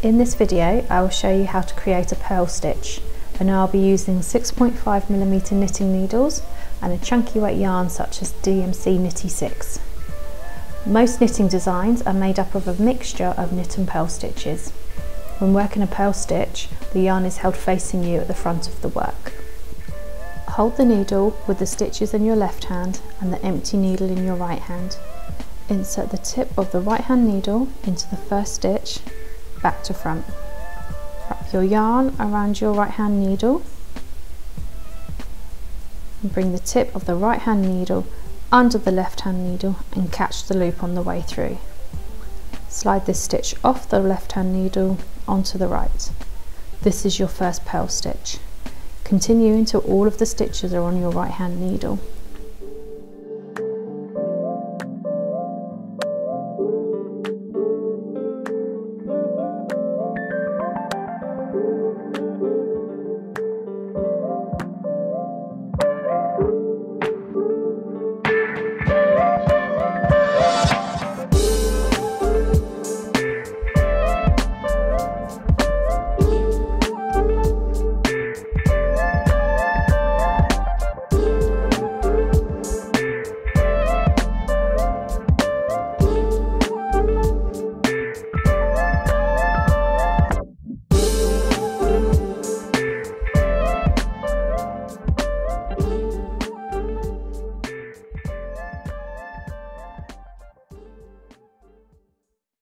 In this video I will show you how to create a purl stitch and I'll be using 6.5mm knitting needles and a chunky weight yarn such as DMC Knitty 6. Most knitting designs are made up of a mixture of knit and purl stitches. When working a purl stitch, the yarn is held facing you at the front of the work. Hold the needle with the stitches in your left hand and the empty needle in your right hand. Insert the tip of the right hand needle into the first stitch, back to front. Wrap your yarn around your right hand needle and bring the tip of the right hand needle under the left hand needle and catch the loop on the way through. Slide this stitch off the left hand needle onto the right. This is your first purl stitch. Continue until all of the stitches are on your right hand needle.